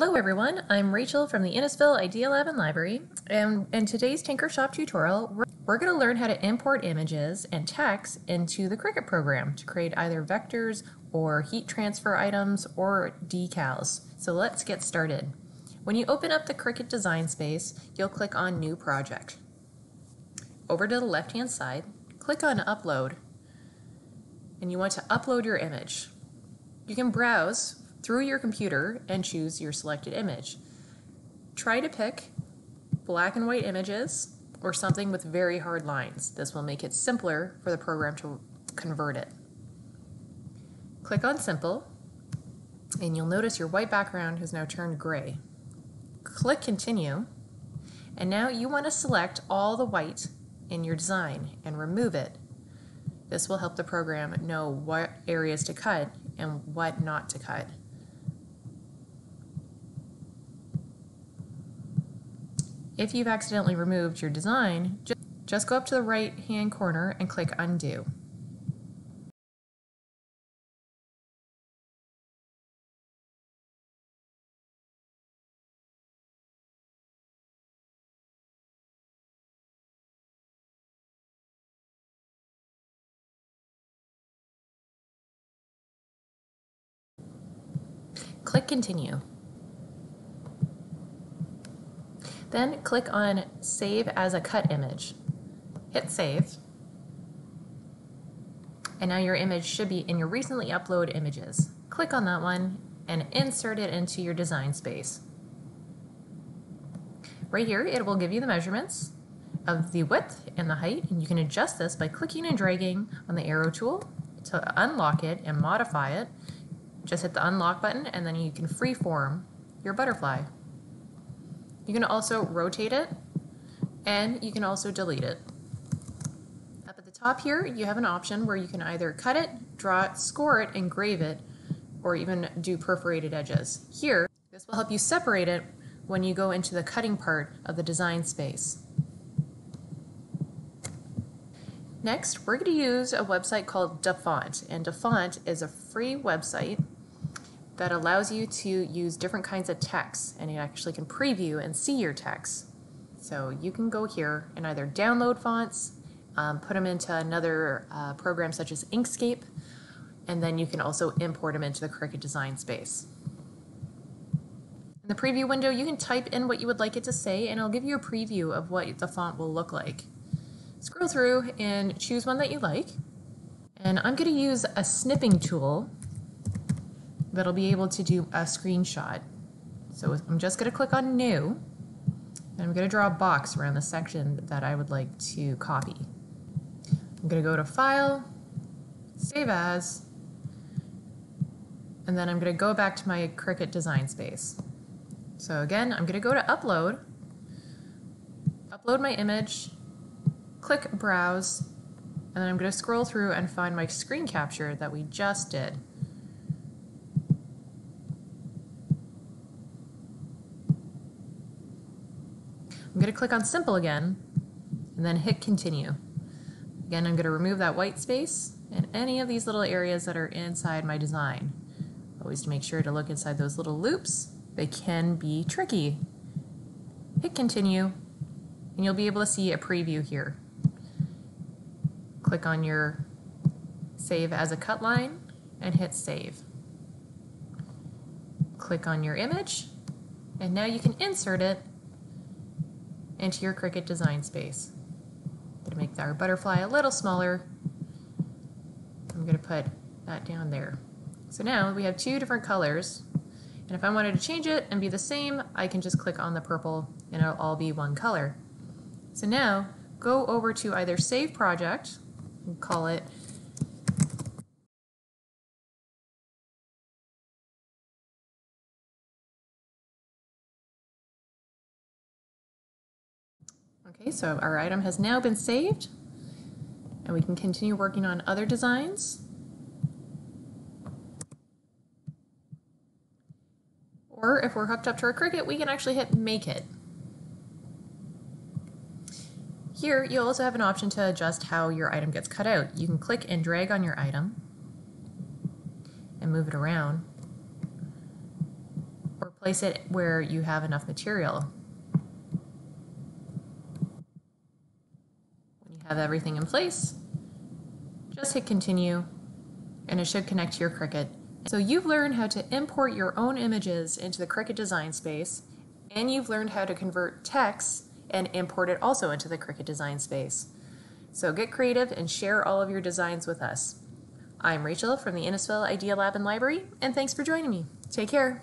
Hello everyone, I'm Rachel from the Innisfil Idea Lab and Library, and in today's Tinker Shop tutorial, we're, we're going to learn how to import images and text into the Cricut program to create either vectors or heat transfer items or decals. So let's get started. When you open up the Cricut design space, you'll click on New Project. Over to the left-hand side, click on Upload, and you want to upload your image. You can browse through your computer and choose your selected image. Try to pick black and white images or something with very hard lines. This will make it simpler for the program to convert it. Click on Simple, and you'll notice your white background has now turned gray. Click Continue, and now you want to select all the white in your design and remove it. This will help the program know what areas to cut and what not to cut. If you've accidentally removed your design, just go up to the right hand corner and click Undo. Click Continue. Then click on Save as a Cut Image. Hit Save. And now your image should be in your recently uploaded images. Click on that one and insert it into your design space. Right here, it will give you the measurements of the width and the height, and you can adjust this by clicking and dragging on the arrow tool to unlock it and modify it. Just hit the unlock button and then you can freeform your butterfly. You can also rotate it and you can also delete it. Up at the top here, you have an option where you can either cut it, draw it, score it, engrave it, or even do perforated edges. Here, this will help you separate it when you go into the cutting part of the design space. Next, we're going to use a website called DaFont, and DaFont is a free website that allows you to use different kinds of text and you actually can preview and see your text. So you can go here and either download fonts, um, put them into another uh, program such as Inkscape, and then you can also import them into the Cricut design space. In the preview window, you can type in what you would like it to say and it'll give you a preview of what the font will look like. Scroll through and choose one that you like. And I'm going to use a snipping tool that'll be able to do a screenshot. So I'm just going to click on New, and I'm going to draw a box around the section that I would like to copy. I'm going to go to File, Save As, and then I'm going to go back to my Cricut design space. So again, I'm going to go to Upload, upload my image, click Browse, and then I'm going to scroll through and find my screen capture that we just did. Going to click on Simple again and then hit Continue. Again, I'm going to remove that white space and any of these little areas that are inside my design. Always to make sure to look inside those little loops. They can be tricky. Hit Continue and you'll be able to see a preview here. Click on your Save as a cut line and hit Save. Click on your image and now you can insert it into your Cricut design space. I'm going to make our butterfly a little smaller. I'm going to put that down there. So now we have two different colors. And if I wanted to change it and be the same, I can just click on the purple and it'll all be one color. So now go over to either Save Project, and call it Okay, so our item has now been saved and we can continue working on other designs. Or if we're hooked up to our Cricut, we can actually hit Make It. Here, you also have an option to adjust how your item gets cut out. You can click and drag on your item and move it around, or place it where you have enough material. When you have everything in place, just hit continue and it should connect to your Cricut. So you've learned how to import your own images into the Cricut design space and you've learned how to convert text and import it also into the Cricut design space. So get creative and share all of your designs with us. I'm Rachel from the Innisfil Idea Lab and Library, and thanks for joining me. Take care.